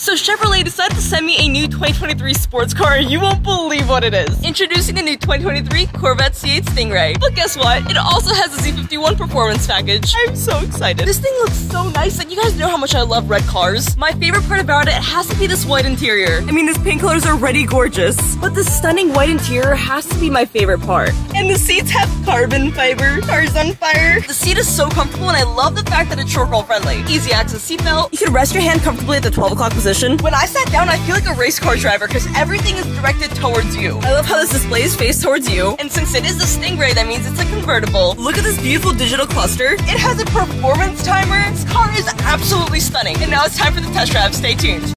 So Chevrolet decided to send me a new 2023 sports car and you won't believe what it is. Introducing the new 2023 Corvette C8 Stingray. But guess what? It also has a Z51 performance package. I'm so excited. This thing looks so nice and you guys know how much I love red cars. My favorite part about it has to be this white interior. I mean, these paint colors are already gorgeous. But the stunning white interior has to be my favorite part. And the seats have carbon fiber. Cars on fire. The seat is so comfortable and I love the fact that it's short roll friendly. Easy access seatbelt. You can rest your hand comfortably at the 12 o'clock position position. When I sat down, I feel like a race car driver because everything is directed towards you. I love how this display is faced towards you. And since it is a Stingray, that means it's a convertible. Look at this beautiful digital cluster. It has a performance timer. This car is absolutely stunning. And now it's time for the test drive. Stay tuned.